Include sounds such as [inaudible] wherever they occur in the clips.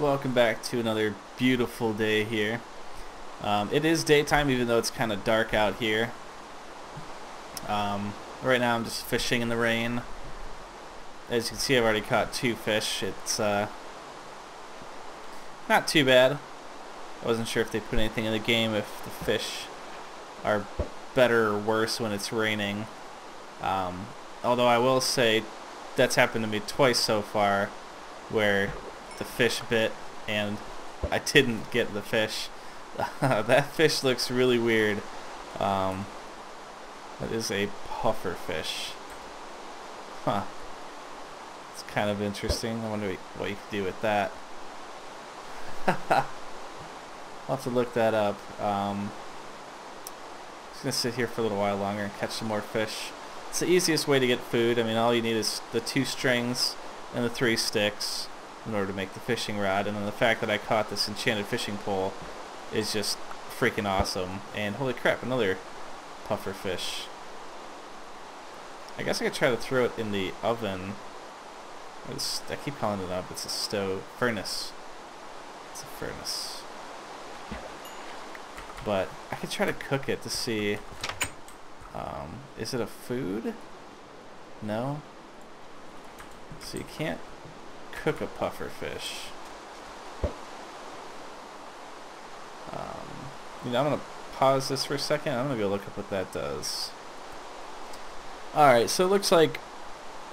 Welcome back to another beautiful day here. Um, it is daytime even though it's kind of dark out here. Um, right now I'm just fishing in the rain. As you can see I've already caught two fish. It's uh, not too bad. I wasn't sure if they put anything in the game if the fish are better or worse when it's raining. Um, although I will say that's happened to me twice so far where the fish bit and I didn't get the fish. [laughs] that fish looks really weird. Um, that is a puffer fish. Huh. It's kind of interesting. I wonder what you can do with that. [laughs] I'll have to look that up. Um, just going to sit here for a little while longer and catch some more fish. It's the easiest way to get food. I mean, all you need is the two strings and the three sticks in order to make the fishing rod. And then the fact that I caught this enchanted fishing pole is just freaking awesome. And holy crap, another puffer fish. I guess I could try to throw it in the oven. I keep calling it up. It's a stove. Furnace. It's a furnace but I could try to cook it to see. Um, is it a food? No. So you can't cook a puffer fish. Um, you know, I'm gonna pause this for a second. I'm gonna go look up what that does. Alright, so it looks like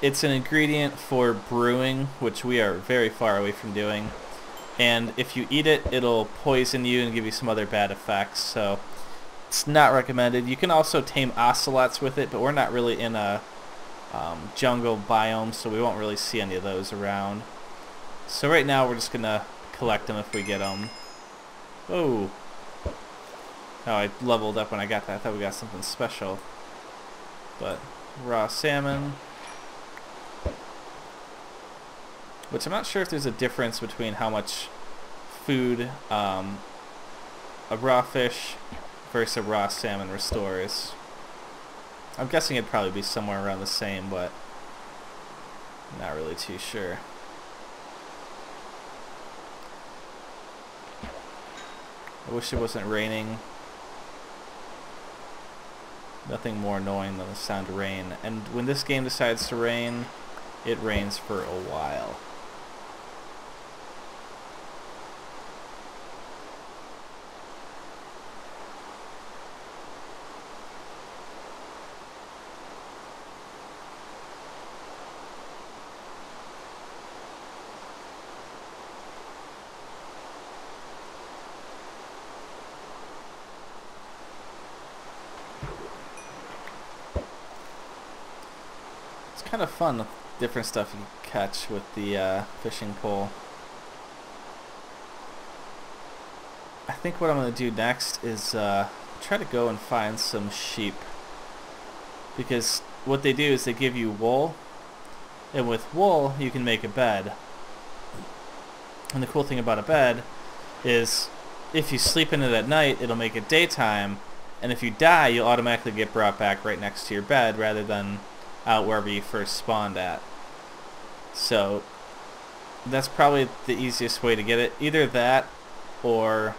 it's an ingredient for brewing, which we are very far away from doing and if you eat it it'll poison you and give you some other bad effects so it's not recommended you can also tame ocelots with it but we're not really in a um, jungle biome so we won't really see any of those around so right now we're just gonna collect them if we get them oh oh I leveled up when I got that. I thought we got something special. But raw salmon. Which I'm not sure if there's a difference between how much food um, a raw fish versus a raw salmon restores. I'm guessing it'd probably be somewhere around the same, but not really too sure. I wish it wasn't raining. Nothing more annoying than the sound of rain. And when this game decides to rain, it rains for a while. Kind of fun different stuff you catch with the uh, fishing pole. I think what I'm going to do next is uh, try to go and find some sheep. Because what they do is they give you wool, and with wool you can make a bed. And the cool thing about a bed is if you sleep in it at night, it'll make it daytime, and if you die, you'll automatically get brought back right next to your bed rather than out wherever you first spawned at. So that's probably the easiest way to get it. Either that or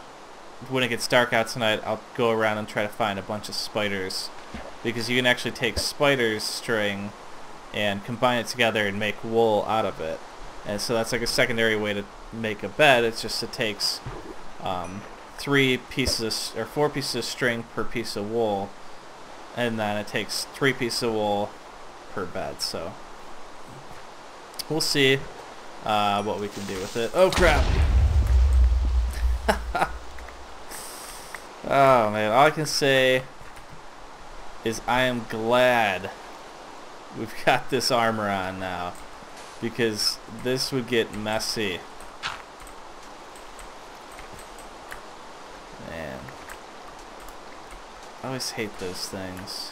when it gets dark out tonight, I'll go around and try to find a bunch of spiders. Because you can actually take spider's string and combine it together and make wool out of it. And so that's like a secondary way to make a bed. It's just it takes um, three pieces or four pieces of string per piece of wool. And then it takes three pieces of wool per bed, so we'll see uh, what we can do with it. Oh crap! [laughs] oh man, all I can say is I am glad we've [laughs] got this armor on now because this would get messy. Man. I always hate those things.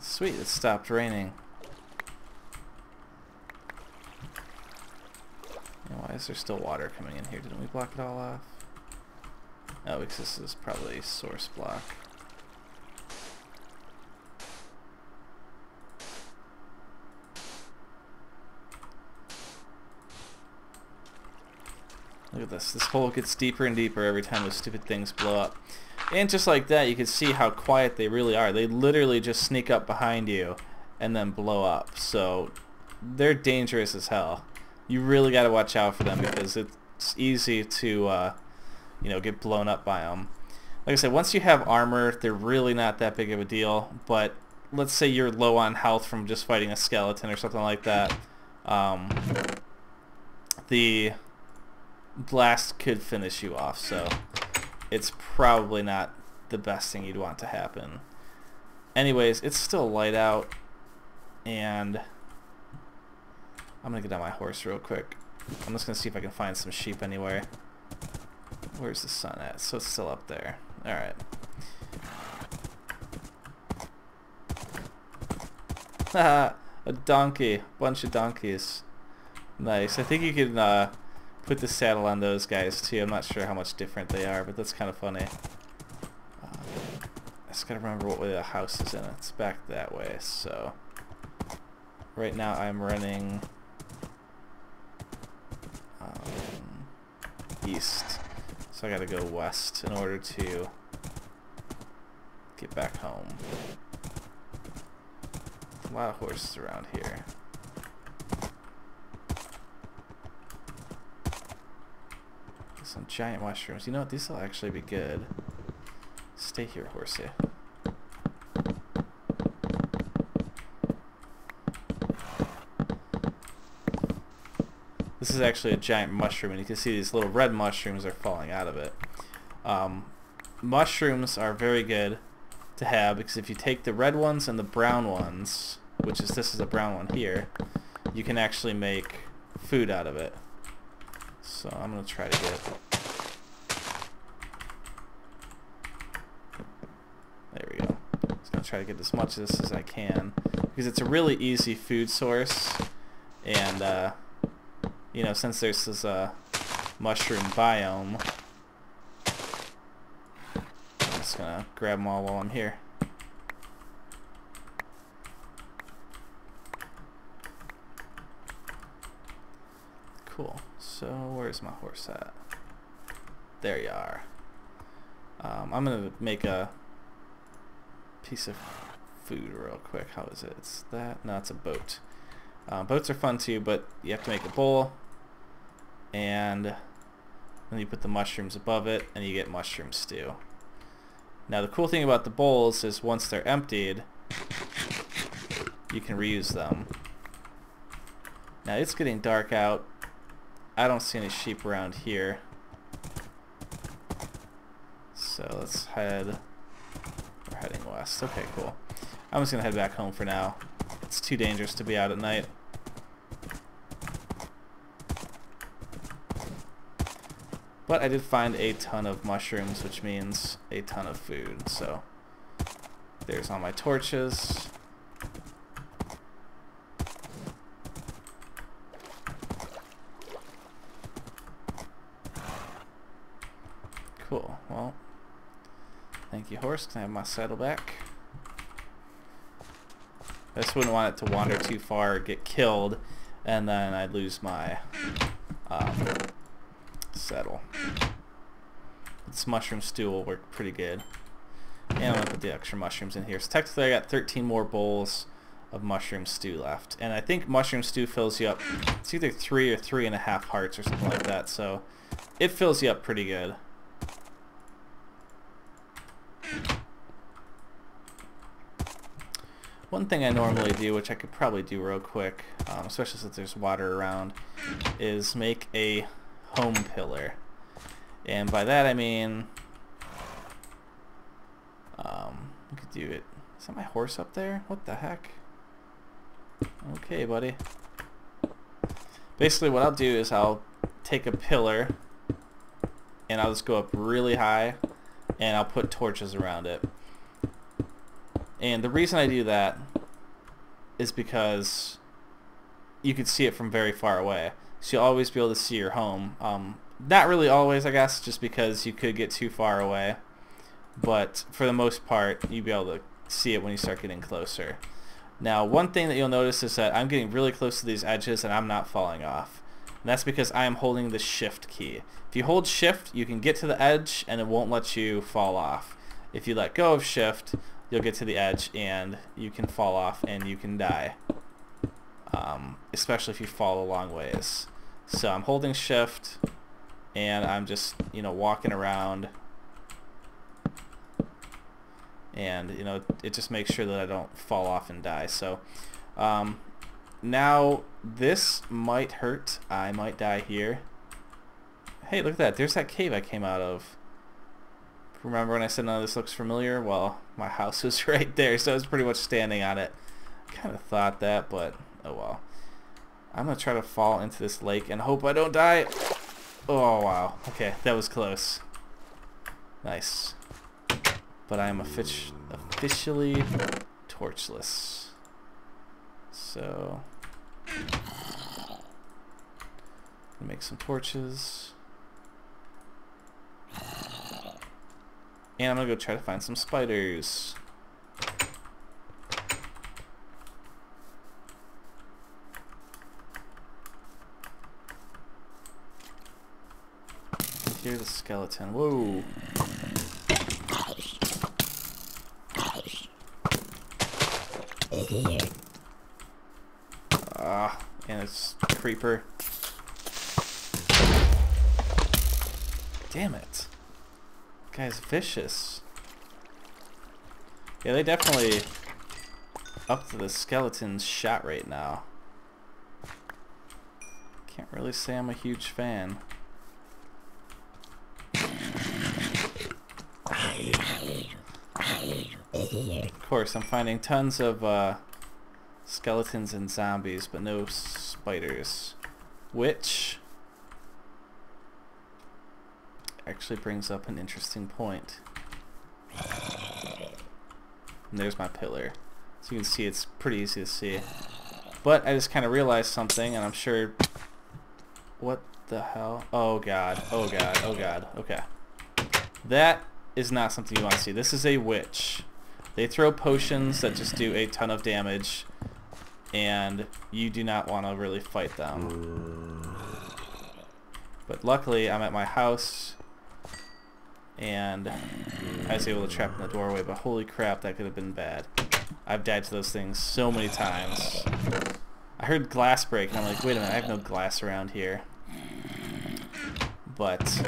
Sweet, it stopped raining. Why is there still water coming in here? Didn't we block it all off? Oh, because this is probably source block. Look at this. This hole gets deeper and deeper every time those stupid things blow up. And just like that, you can see how quiet they really are. They literally just sneak up behind you and then blow up. So they're dangerous as hell. You really got to watch out for them because it's easy to, uh, you know, get blown up by them. Like I said, once you have armor, they're really not that big of a deal. But let's say you're low on health from just fighting a skeleton or something like that. Um, the blast could finish you off, so it's probably not the best thing you'd want to happen. Anyways, it's still light out, and I'm going to get on my horse real quick. I'm just going to see if I can find some sheep anywhere. Where's the sun at? So it's still up there. Alright. Haha, [laughs] a donkey. Bunch of donkeys. Nice. I think you can uh, put the saddle on those guys too. I'm not sure how much different they are, but that's kind of funny. Uh, I just gotta remember what way the house is in. It's back that way, so... Right now I'm running... Um, east. So I gotta go west in order to get back home. a lot of horses around here. Some giant mushrooms. You know what? These will actually be good. Stay here, horsey. This is actually a giant mushroom, and you can see these little red mushrooms are falling out of it. Um, mushrooms are very good to have because if you take the red ones and the brown ones, which is this is a brown one here, you can actually make food out of it. So I'm going to try to get... There we go. I'm just going to try to get as much of this as I can. Because it's a really easy food source. And, uh, you know, since there's this uh, mushroom biome, I'm just to grab them all while I'm here. Cool. So where's my horse at? There you are. Um, I'm gonna make a piece of food real quick. How is it? It's that? No, it's a boat. Uh, boats are fun too, but you have to make a bowl, and then you put the mushrooms above it, and you get mushroom stew. Now the cool thing about the bowls is once they're emptied, you can reuse them. Now it's getting dark out, I don't see any sheep around here. So let's head... Heading west. Okay, cool. I'm just to head back home for now. It's too dangerous to be out at night. But I did find a ton of mushrooms, which means a ton of food. So there's all my torches. Cool. Well, thank you, horse. Can I have my saddle back? I just wouldn't want it to wander too far get killed, and then I'd lose my um, saddle. This mushroom stew will work pretty good. And I'm going to put the extra mushrooms in here. So technically I got 13 more bowls of mushroom stew left. And I think mushroom stew fills you up, it's either three or three and a half hearts or something like that. So it fills you up pretty good. One thing I normally do, which I could probably do real quick, um, especially since there's water around, is make a home pillar. And by that I mean, um, we could do it. Is that my horse up there? What the heck? Okay, buddy. Basically what I'll do is I'll take a pillar and I'll just go up really high and I'll put torches around it. And the reason I do that is because you can see it from very far away. So you'll always be able to see your home. Um, not really always, I guess, just because you could get too far away. But for the most part, you'll be able to see it when you start getting closer. Now, one thing that you'll notice is that I'm getting really close to these edges and I'm not falling off. And that's because I am holding the shift key. If you hold shift, you can get to the edge and it won't let you fall off. If you let go of shift, you'll get to the edge and you can fall off and you can die. Um, especially if you fall a long ways. So I'm holding shift and I'm just, you know, walking around and, you know, it just makes sure that I don't fall off and die. So um, now this might hurt. I might die here. Hey, look at that. There's that cave I came out of. Remember when I said none of this looks familiar? Well, my house [laughs] was right there, so I was pretty much standing on it. Kind of thought that, but oh well. I'm going to try to fall into this lake and hope I don't die. Oh, wow. Okay, that was close. Nice. But I am officially torchless. So... Make some torches. And I'm gonna go try to find some spiders. Here's the skeleton. Whoa. Ah, and it's creeper. Damn it. Guy's vicious. Yeah, they definitely up to the skeleton's shot right now. Can't really say I'm a huge fan. Of course, I'm finding tons of uh, skeletons and zombies, but no spiders. Which actually brings up an interesting point. And there's my pillar. So you can see it's pretty easy to see. But I just kind of realized something, and I'm sure... What the hell? Oh god, oh god, oh god, okay. That is not something you want to see. This is a witch. They throw potions that just do a ton of damage, and you do not want to really fight them. But luckily, I'm at my house, and I was able to trap in the doorway, but holy crap, that could have been bad. I've died to those things so many times. I heard glass break, and I'm like, wait a minute, I have no glass around here. But,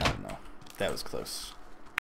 I don't know. That was close.